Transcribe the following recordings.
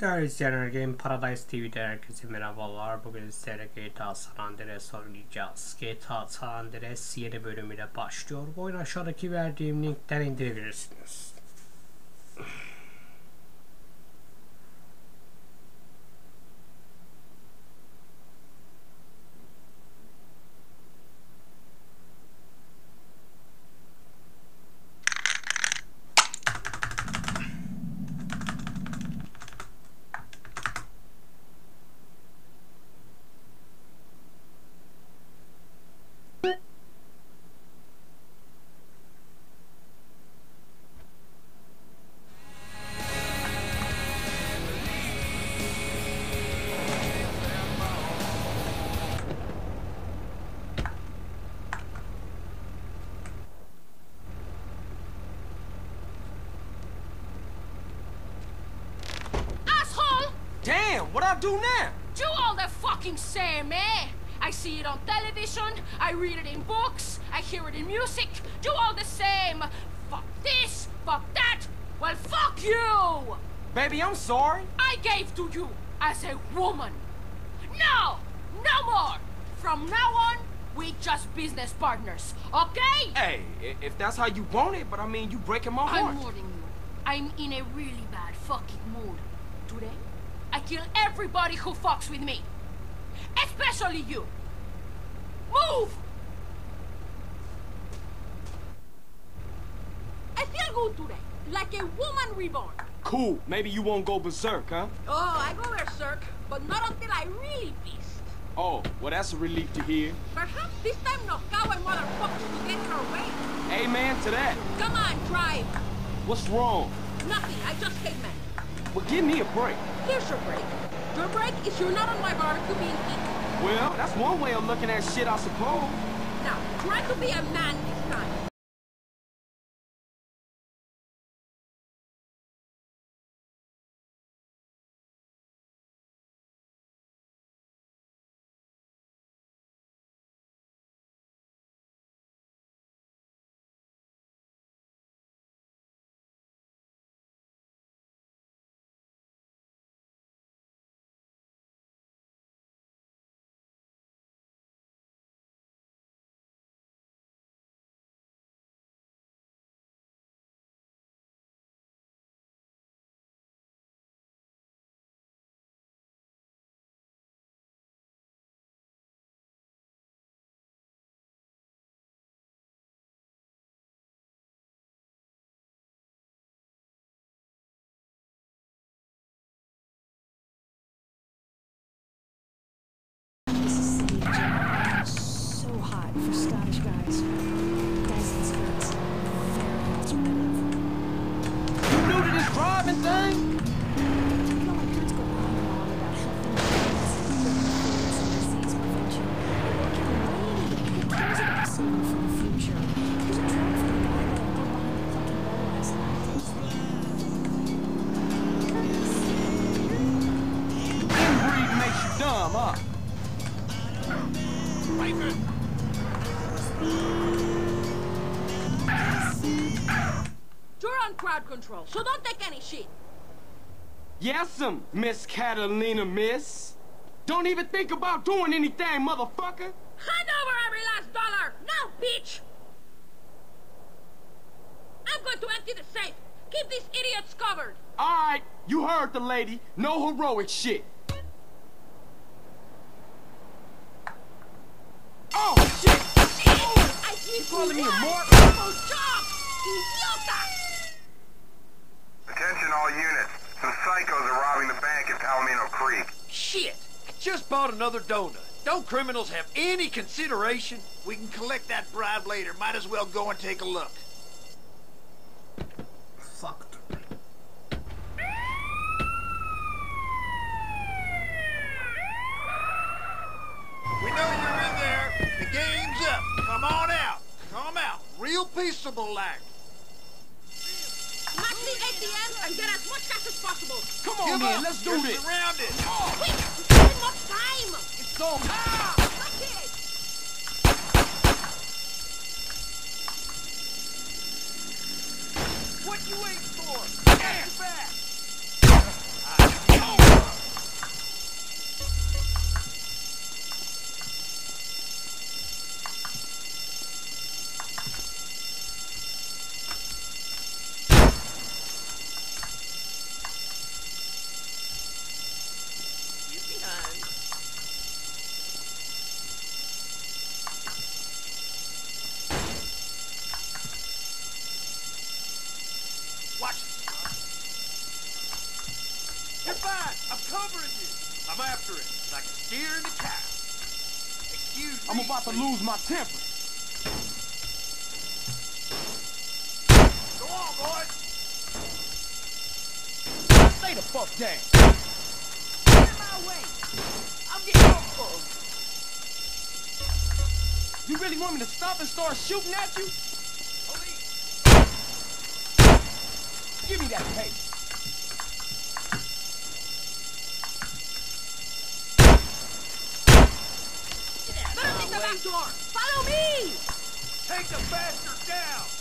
Değerli izleyenler Game Paradise TV'de herkese merhabalar. Bugün sizlere GTA San Andreas oynayacağız. GTA San Andreas yeni bölümüyle başlıyor. Bu oyunu aşağıdaki verdiğim linkten indirebilirsiniz. Do now? Do all the fucking same, eh? I see it on television, I read it in books, I hear it in music. Do all the same. Fuck this, fuck that. Well, fuck you! Baby, I'm sorry. I gave to you as a woman. No! No more! From now on, we just business partners, okay? Hey, if that's how you want it, but I mean, you breaking my heart. I'm warning you. I'm in a really bad fucking mood. Kill everybody who fucks with me. Especially you. Move! I feel good today. Like a woman reborn. Cool, maybe you won't go berserk, huh? Oh, I go berserk, but not until I really feast. Oh, well, that's a relief to hear. Perhaps this time Nokawa motherfuckers will get her way. Amen to that. Come on, drive. What's wrong? Nothing, I just came in. Well, give me a break. Here's your break. Your break is you're not on my barbecue being eaten. Well, that's one way of looking at shit, I suppose. Now, try to be a man this time. Control, so don't take any shit. Yes'm, Miss Catalina, miss. Don't even think about doing anything, motherfucker. Hand over every last dollar! Now, bitch! I'm going to empty the safe. Keep these idiots covered. All right, you heard the lady. No heroic shit. Oh, shit! I give calling me a mark? simple job! Idiota! Attention all units. Some psychos are robbing the bank at Palomino Creek. Shit! Just bought another donut. Don't criminals have any consideration? We can collect that bribe later. Might as well go and take a look. Fucked. We know you're in there. The game's up. Come on out. Come out. Real peaceable like. Smash the ATM and get as much cash as possible. Come on, Give man, up. let's do You're this. surrounded. Quick! We don't much time! It's on. Ah! Fuck it! What you waiting temper. Go on, boys. Stay the fuck down. Get in my way. I'm getting off of You really want me to stop and start shooting at you? Andor! Follow me! Take the bastard down!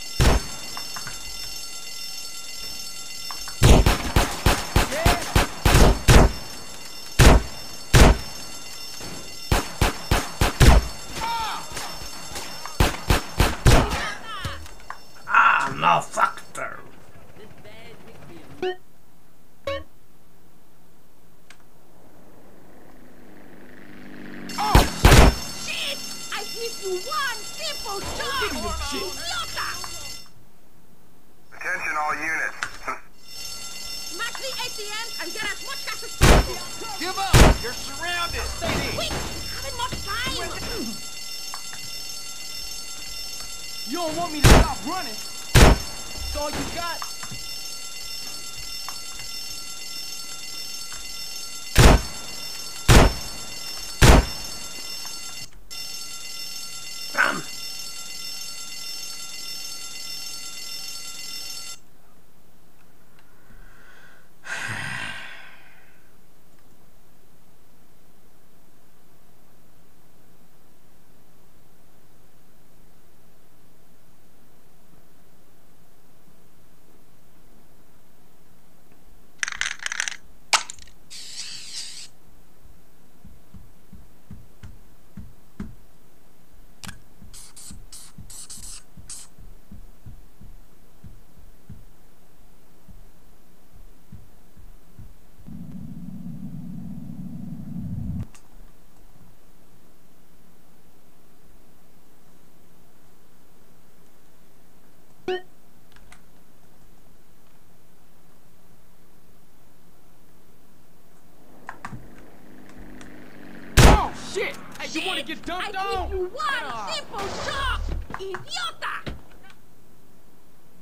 want to get dumped on? I give you one ah. simple shot, idiota!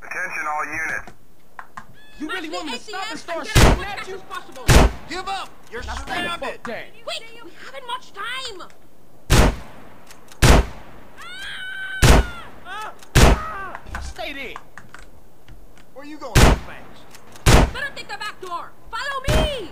Attention all units. You really want me to stop and start shooting at you? Possible. Give up! You're now surrounded! Wait, We haven't much time! Ah! Ah! Stay there! Where are you going so fast? Better take the back door! Follow me!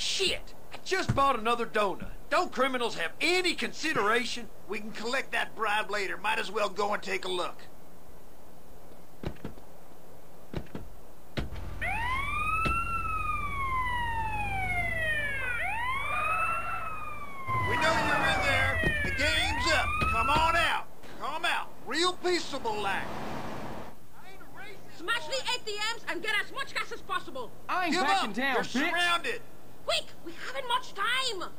Shit! I just bought another donut. Don't criminals have any consideration? We can collect that bribe later. Might as well go and take a look. We know you're in there. The game's up. Come on out. Come out. Real peaceable like. Smash the ATMs and get as much cash as possible. I ain't Give backing up. down, you're bitch. surrounded. Quick, we haven't much time.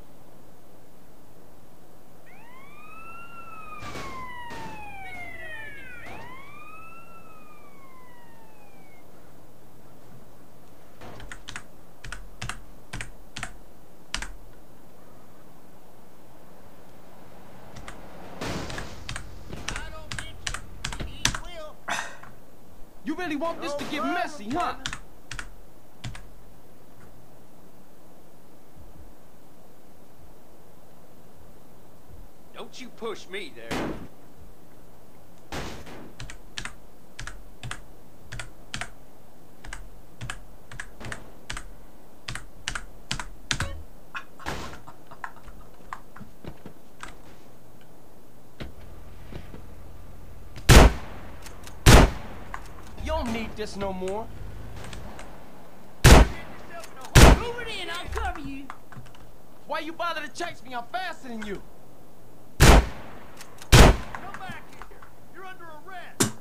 You really want this to get messy, huh? Don't you push me there. You don't need this no more. Move it in, I'll cover you. Why you bother to chase me? I'm faster than you. Come back here. You're under arrest.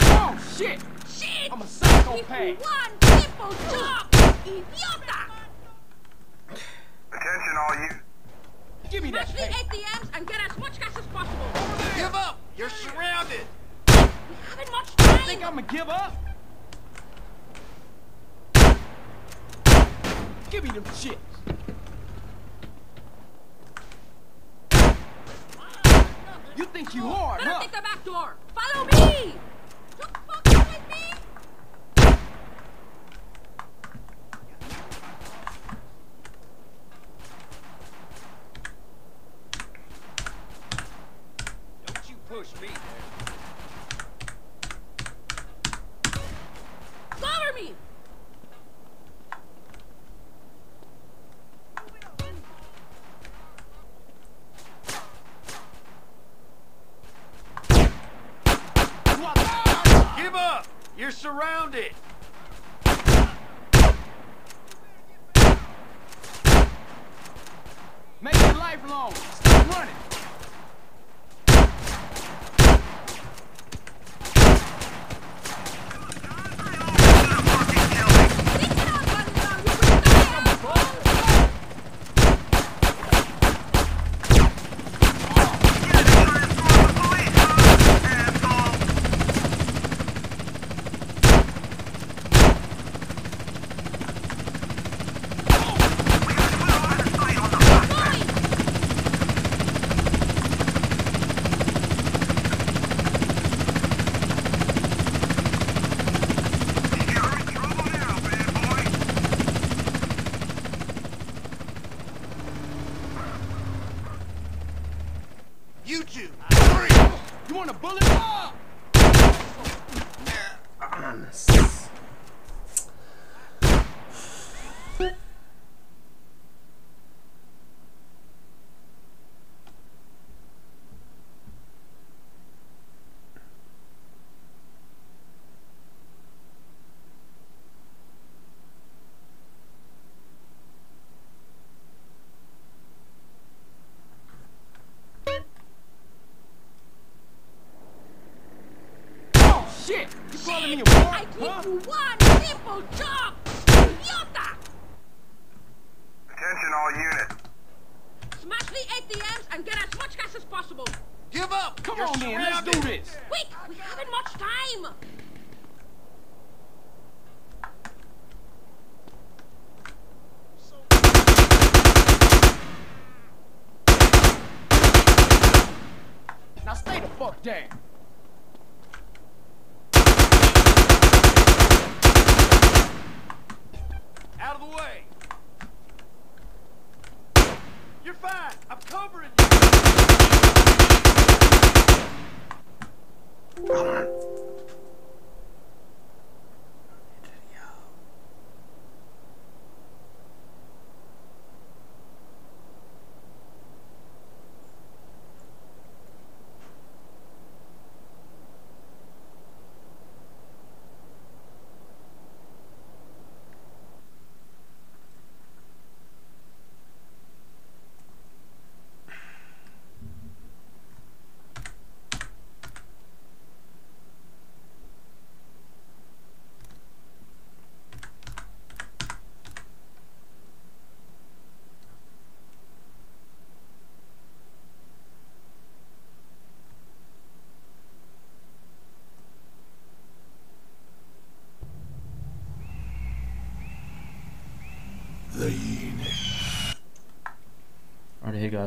Oh, shit! Shit! I'm a psychopath. One triple job, idiota! Attention all you. Give me that Smash the paper. ATMs and get as much cash as possible. Give up. You're surrounded. We haven't much You think I'ma give up? Give me them chips. You think you hard, Better huh? take the back door. Follow me. You fucking with me? Don't you push me there. Cover me. Give up. You're surrounded. Make it lifelong. Stop running. Fucking kill me. Take it out, buddy, now. You will die. Transform the police, huh? Asshole. We got clear line of sight on the suspect. You're in trouble now, bad boy. You two. Hurry. You want a bullet?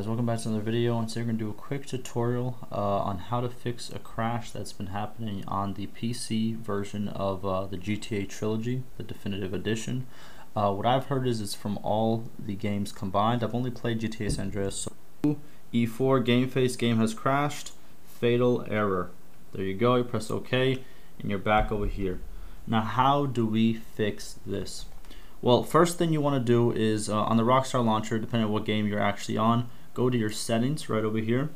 Guys, welcome back to another video. And today we're going to do a quick tutorial uh, on how to fix a crash that's been happening on the PC version of uh, the GTA Trilogy, the Definitive Edition. Uh, what I've heard is it's from all the games combined. I've only played GTA San Andreas. So E4 game face game has crashed. Fatal error. There you go. You press OK, and you're back over here. Now, how do we fix this? Well, first thing you want to do is uh, on the Rockstar launcher, depending on what game you're actually on, go to your settings right over here.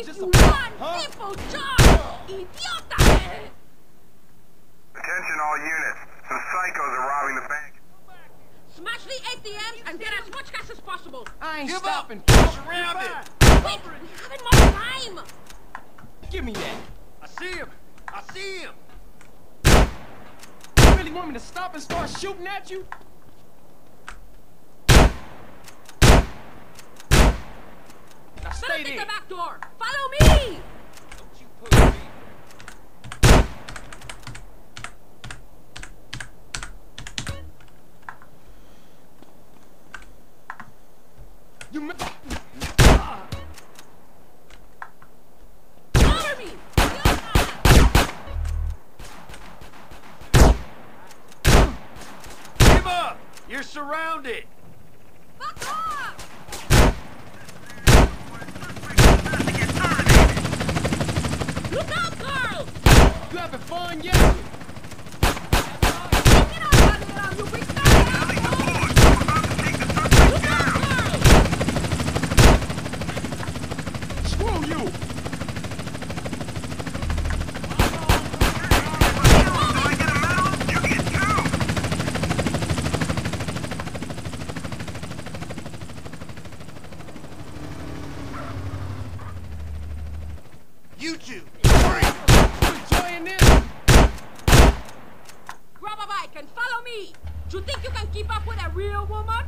If just a huh? people job, idiota! Attention all units. Some psychos are robbing the bank. Smash the ATMs and get as much cash as possible. I ain't Give up. stopping. We're surrounded. Quick, we haven't much time. Give me that. I see him. I see him. You really want me to stop and start shooting at you? Now stay Better there. the back door. Follow me. Don't you push me. You ma- Cover me. Idiota! Give up. You're surrounded. Fuck off. Look out, girl. You having fun yet? Get out, Valera, you big fat asshole. Look out, girl. Screw you! I get a medal? You get two! You two. You enjoying this? A and follow me. Do you think you can keep up with a real woman?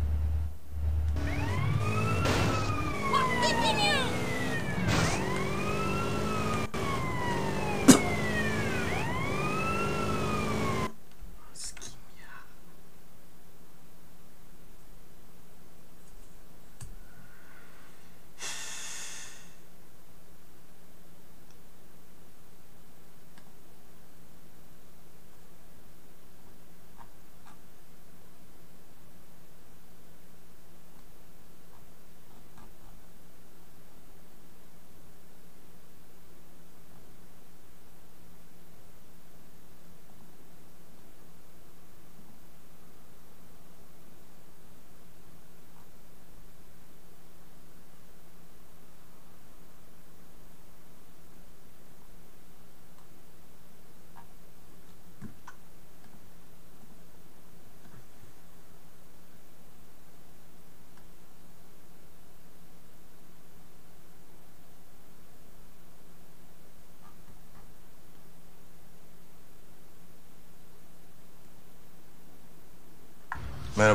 What's keeping you?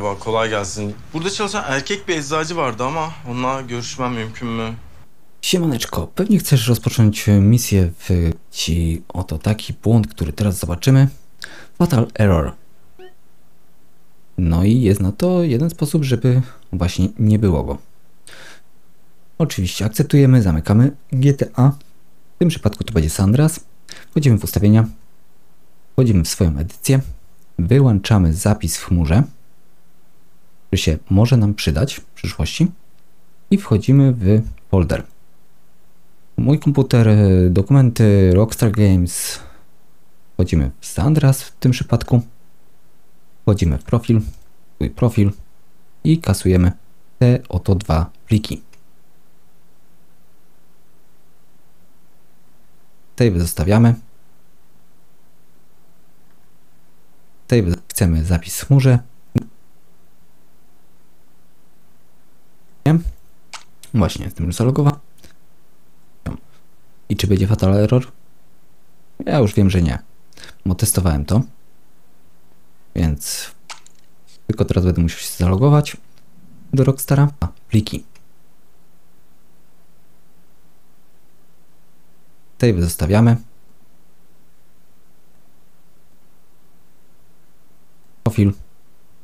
Merhaba, kolay gelsin. Burada çalışan erkek bir eczacı vardı ama onunla görüşmem mümkün mü? Siemaneczko, pewnie chcesz rozpocząć misję w ci oto taki błąd, który teraz zobaczymy. Fatal Error. No i jest na to jeden sposób, żeby właśnie nie było go. Oczywiście akceptujemy, zamykamy GTA. W tym przypadku to będzie Sandras. Wchodzimy w ustawienia. Wchodzimy w swoją edycję. Wyłączamy zapis w chmurze, który się może nam przydać w przyszłości. I wchodzimy w folder. Mój komputer, dokumenty, Rockstar Games. Wchodzimy w Sandras w tym przypadku. Wchodzimy w profil, swój profil i kasujemy te oto dwa pliki. Save zostawiamy. Save chcemy zapis w chmurze. Właśnie, jestem już zalogowany. I czy będzie fatal error? Ja już wiem, że nie. Bo testowałem to. Więc tylko teraz będę musiał się zalogować do Rockstara. A, pliki. Save zostawiamy. Profil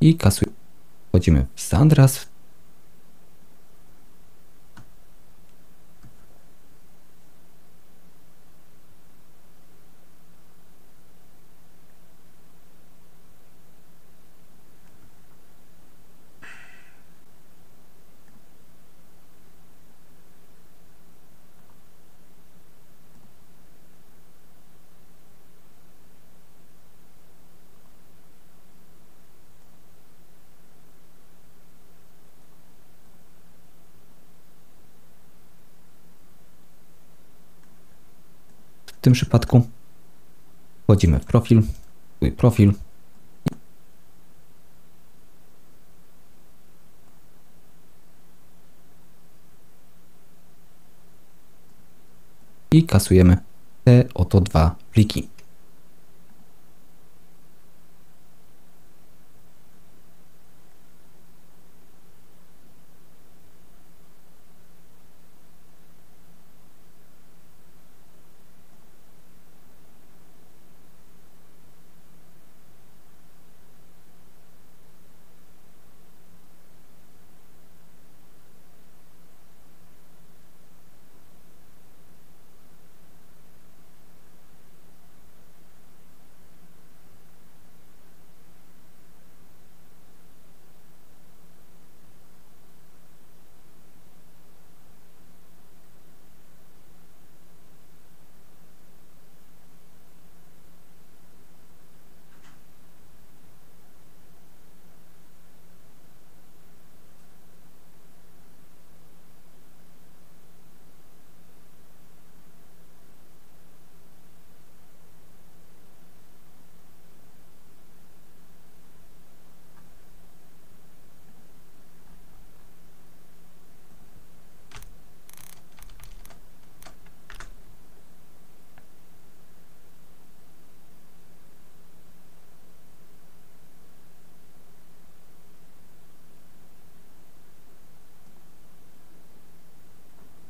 i kasuj. Wchodzimy w Sandras. Tym przypadku wchodzimy w profil, swój profil i kasujemy te oto dwa pliki.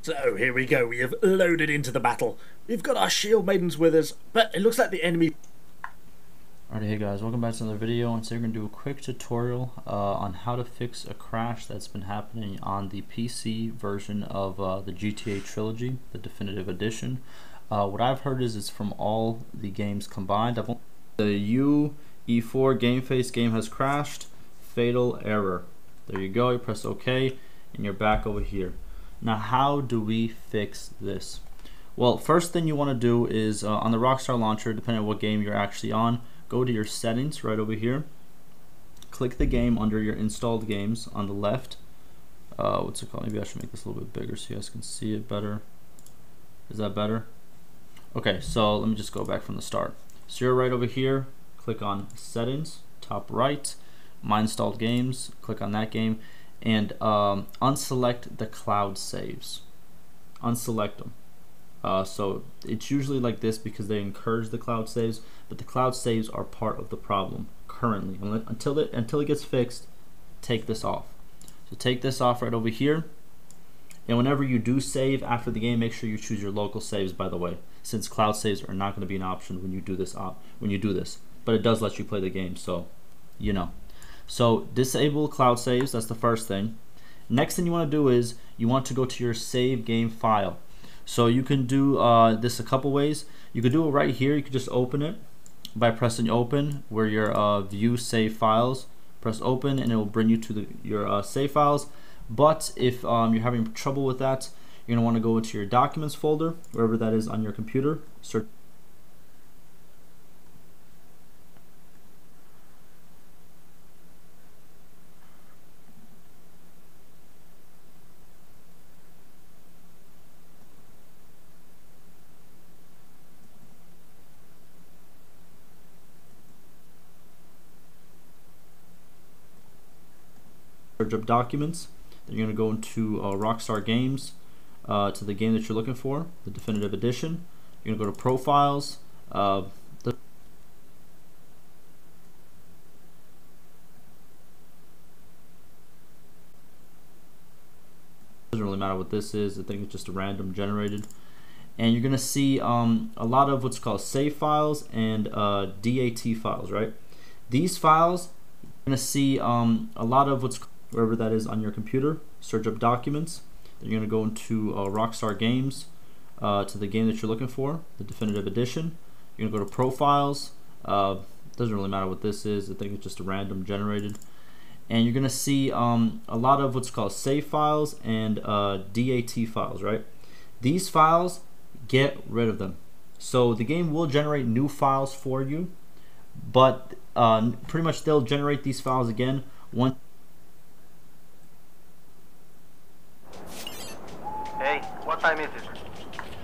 So here we go. We have loaded into the battle. We've got our shield maidens with us, but it looks like the enemy. Alright, hey guys, welcome back to another video. And today we're going to do a quick tutorial uh, on how to fix a crash that's been happening on the PC version of uh, the GTA Trilogy, the Definitive Edition. Uh, what I've heard is it's from all the games combined. I've the UE4 Gameface game has crashed. Fatal error. There you go. You press OK, and you're back over here. Now, how do we fix this? Well, first thing you want to do is uh, on the Rockstar launcher, depending on what game you're actually on, go to your settings right over here. Click the game under your installed games on the left. Uh, what's it called? Maybe I should make this a little bit bigger so you guys can see it better. Is that better? Okay, so let me just go back from the start. So you're right over here. Click on settings, top right, my installed games. Click on that game and um, unselect the cloud saves. Unselect them. Uh, so it's usually like this because they encourage the cloud saves, but the cloud saves are part of the problem currently. Until it until it gets fixed, take this off. So take this off right over here. And whenever you do save after the game, make sure you choose your local saves. By the way, since cloud saves are not going to be an option when you do this op when you do this, but it does let you play the game, so you know. So disable cloud saves, that's the first thing. Next thing you want to do is you want to go to your save game file. So you can do uh, this a couple ways. You could do it right here. You could just open it by pressing open where your uh, view save files. Press open and it will bring you to the, your uh, save files. But if um, you're having trouble with that, you're going to want to go into your documents folder, wherever that is on your computer. Search search up documents. Then you're going to go into uh, Rockstar Games uh, to the game that you're looking for, the definitive edition. You're going to go to Profiles. Uh, doesn't really matter what this is. I think it's just a random generated. And you're going to see um, a lot of what's called save files and uh, DAT files, right? These files, you're going to see um, a lot of what's wherever that is on your computer. Search up documents. Then you're going to go into uh, Rockstar Games uh, to the game that you're looking for, the definitive edition. You're going to go to Profiles. Uh, doesn't really matter what this is. I think it's just a random generated. And you're going to see um, a lot of what's called save files and uh, DAT files, right? These files, get rid of them. So the game will generate new files for you, but uh, pretty much they'll generate these files again once Hey, what time is it?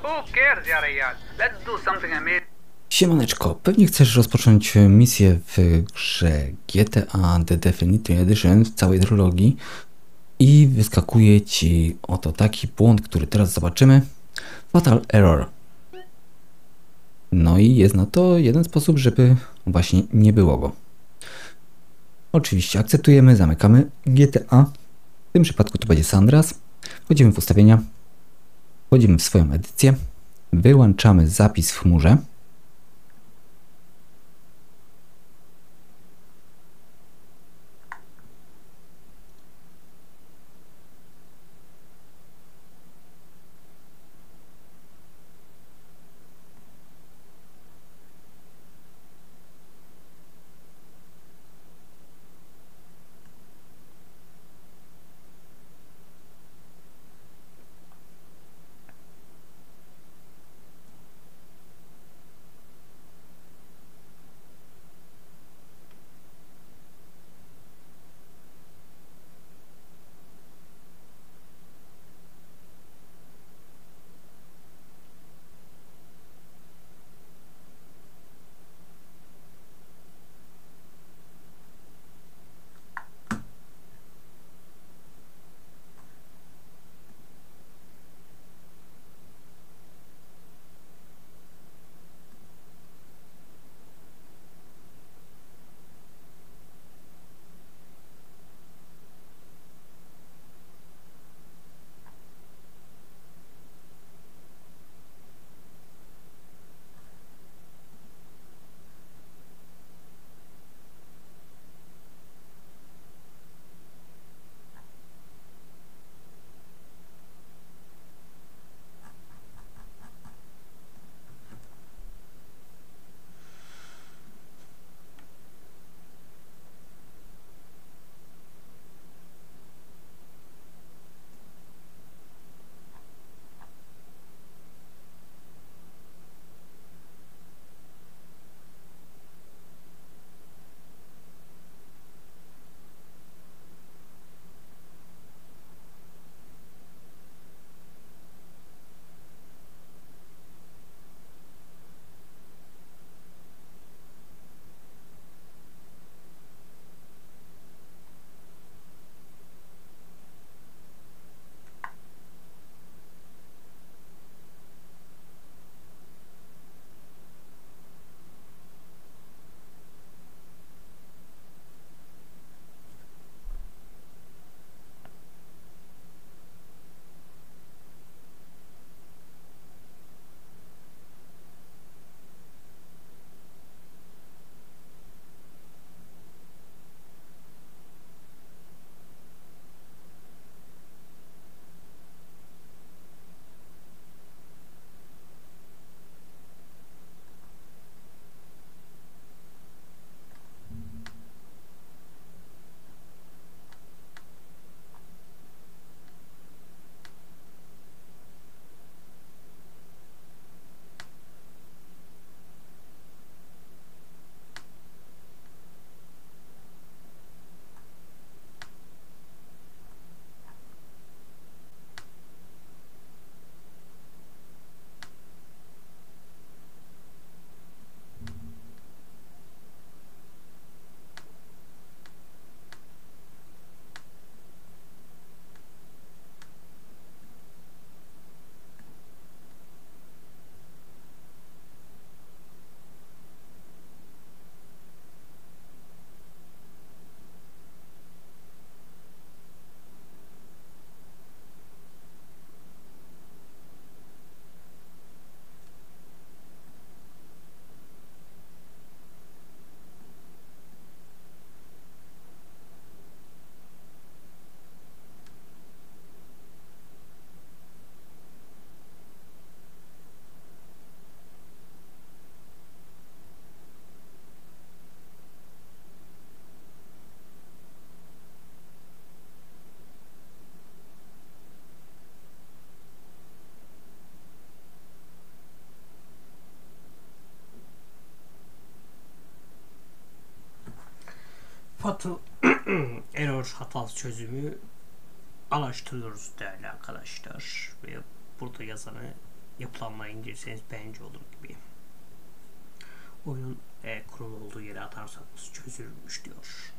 Who cares, Yarayal? Let's do something amazing. Siemaneczko, pewnie chcesz rozpocząć misję w grze GTA The Definitive Edition w całej trylogii i wyskakuje ci oto taki błąd, który teraz zobaczymy. Fatal Error. No i jest na to jeden sposób, żeby właśnie nie było go. Oczywiście akceptujemy, zamykamy GTA. W tym przypadku to będzie Sandras. Wchodzimy w ustawienia. Wchodzimy w swoją edycję. Wyłączamy zapis w chmurze. Fatal error hatası çözümü araştırıyoruz değerli arkadaşlar ve burada yazanı yapılanmayı indirirseniz bence olur gibi. Oyunun e, kurulu olduğu yere atarsanız çözülmüş diyor.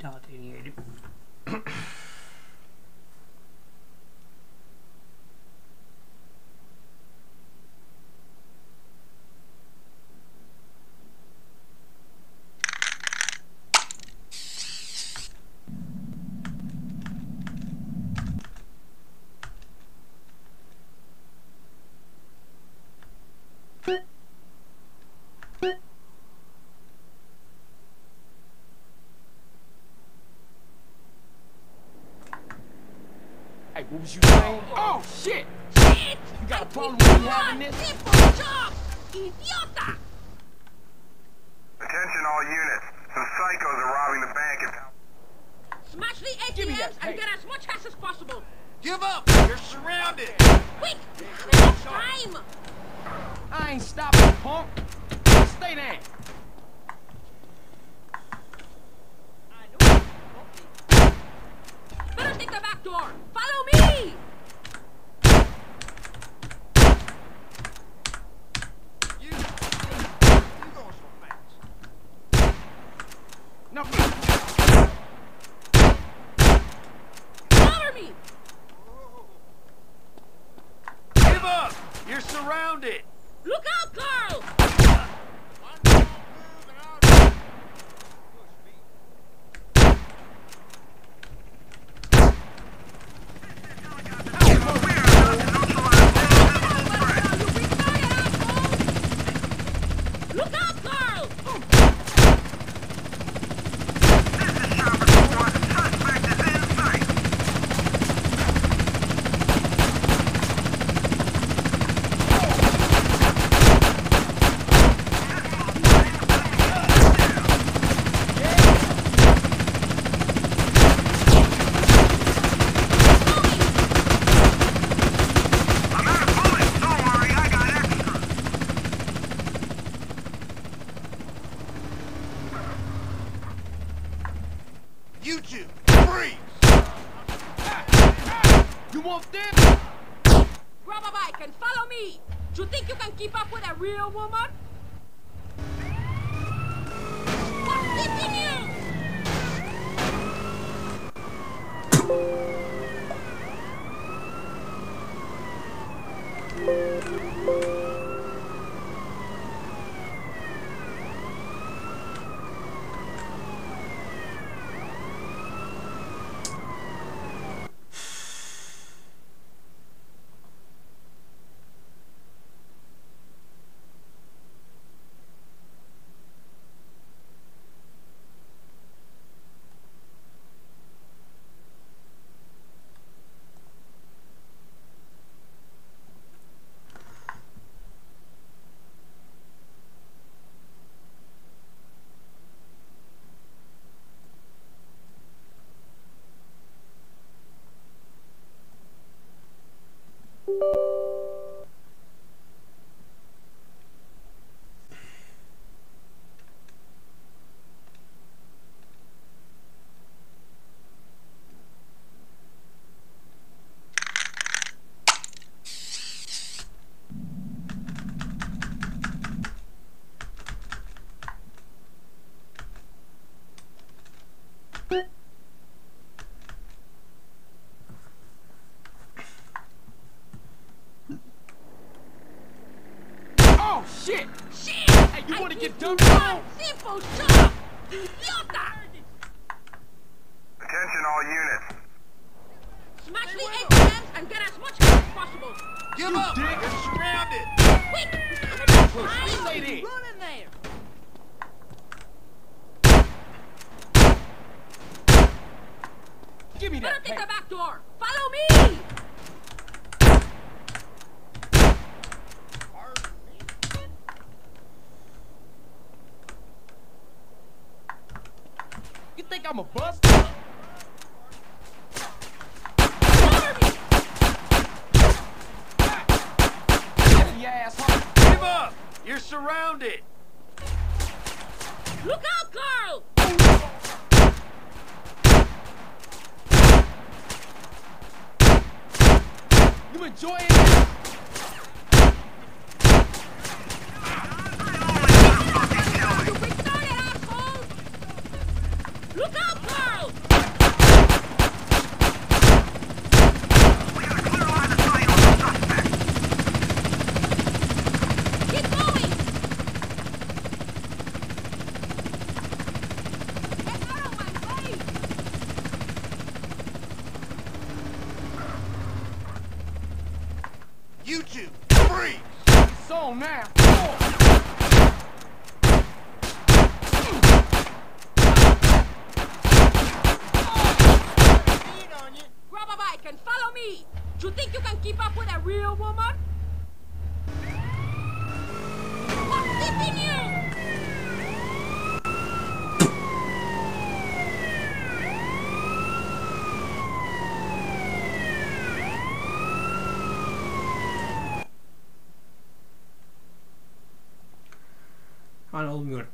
Bir daha deneyelim. Hey, what was you saying? Oh, shit! Shit! You got a I problem think with me having this? People's job! Idiota! Attention all units. Some psychos are robbing the bank in Smash the Give ATMs and get as much cash as possible! Give up! You're surrounded! Quick! We have time! I ain't stopping, punk. Stay there. you dumb! Depot, shut up! around it.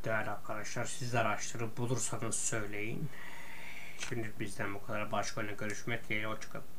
değerli arkadaşlar. Siz de araştırıp bulursanız söyleyin. Şimdi bizden bu kadar. Başka bir görüşmek dileğiyle. Hoşçakalın.